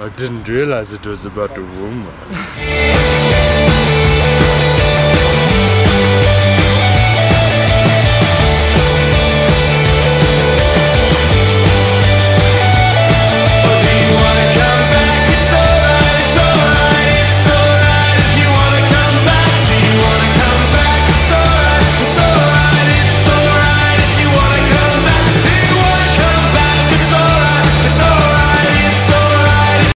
I didn't realize it was about a woman.